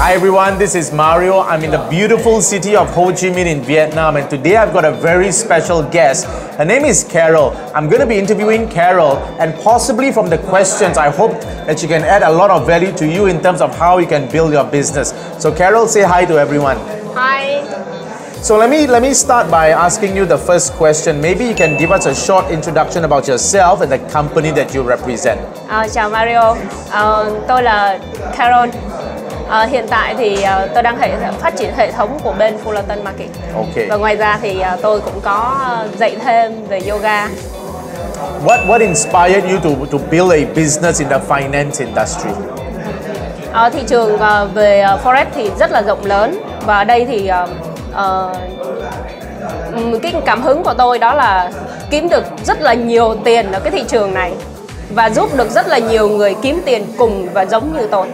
Hi everyone, this is Mario. I'm in the beautiful city of Ho Chi Minh in Vietnam and today I've got a very special guest. Her name is Carol. I'm going to be interviewing Carol and possibly from the questions I hope that she can add a lot of value to you in terms of how you can build your business. So Carol, say hi to everyone. Hi. So let me let me start by asking you the first question. Maybe you can give us a short introduction about yourself and the company that you represent. Ờ, chào Mario, Ờ, tôi là Carol. Ờ, hiện tại thì ờ, tôi đang hệ phát triển hệ thống của bên Fullerton Market. Okay. Và ngoài ra thì ờ, tôi cũng có dạy thêm về yoga. What what inspired you to to build a business in the finance industry? Ờ, thị trường ờ, về forex thì rất là rộng lớn và ở đây thì ờ, ừm, cái cảm hứng của tôi đó là kiếm được rất là nhiều tiền ở cái thị trường này và giúp được rất là nhiều người kiếm tiền cùng và giống như tôi.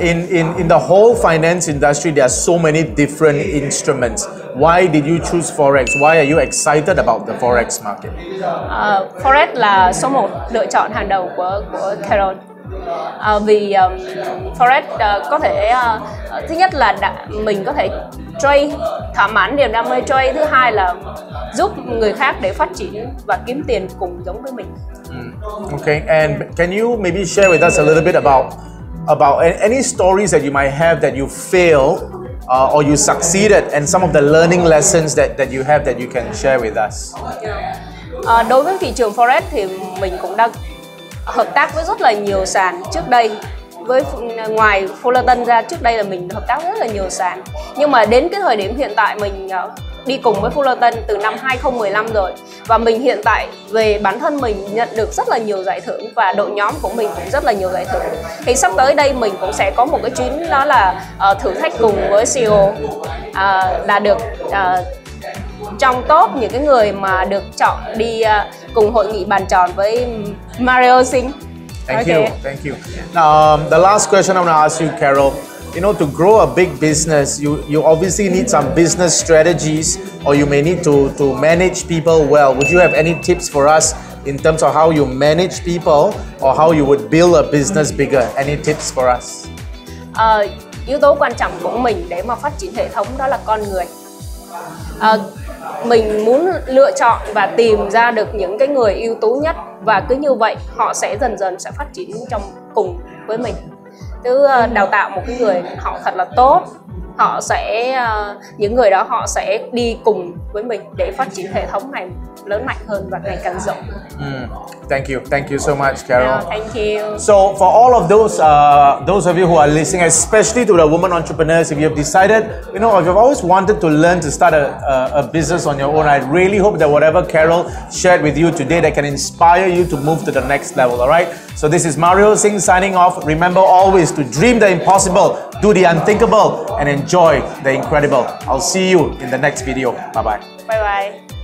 In, in, in the whole finance industry, there are so many different instruments. Why did you choose Forex? Why are you excited about the Forex market? Ờ, Forex là số 1 lựa chọn hàng đầu của của Carol. Ờ, vì um, Forex ờ, có thể ờ, thứ nhất là đã, mình có thể trade thỏa mãn niềm đam mê trade thứ hai là giúp người khác để phát triển và kiếm tiền cùng giống với mình Okay, and can you maybe share with us a little bit about about any stories that you might have that you failed uh, or you succeeded, and some of the learning lessons that, that you have that you can share with us? À, đối với thị trường forex thì mình cũng đã hợp tác với rất là nhiều sàn trước đây với ngoài Fullerton ra trước đây là mình hợp tác rất là nhiều sàn nhưng mà đến cái thời điểm hiện tại mình ờ, đi cùng với Fullerton từ năm 2015 rồi và mình hiện tại về bản thân mình nhận được rất là nhiều giải thưởng và đội nhóm của mình cũng rất là nhiều giải thưởng thì sắp tới đây mình cũng sẽ có một cái chuyến đó là ờ, thử thách cùng với CEO ờ, là được ờ, trong top những cái người mà được chọn đi ờ, cùng hội nghị bàn tròn với Mario Singh. Thank Okay. you, thank you. Now, um, the last question I'm to ask you, Carol. You know, to grow a big business, you, you obviously need some business strategies, or you may need to, to manage people well. Would you have any tips for us in terms of how you manage people, or how you would build a business bigger? Any tips for us? Uh, yếu tố quan trọng của mình để mà phát triển hệ thống đó là con người. Ờ, mình muốn lựa chọn và tìm ra được những cái người ưu tú nhất và cứ như vậy họ sẽ dần dần sẽ phát triển trong cùng với mình. Cứ ờ, đào tạo một cái người họ thật là tốt. Họ sẽ những người đó họ sẽ đi cùng với mình để phát triển hệ thống này lớn mạnh hơn và ngày càng rộng. Mm, thank you, thank you so much, Carol. Uh, thank you. So for all of those uh, those of you who are listening, especially to the women entrepreneurs, if you have decided, you know, if you've always wanted to learn to start a, a, a business on your own, I really hope that whatever Carol shared with you today that can inspire you to move to the next level. All right. So this is Mario Singh signing off. Remember always to dream the impossible, do the unthinkable, and enjoy the incredible. I'll see you in the next video. Bye bye. Bye bye.